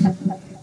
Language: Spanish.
Gracias.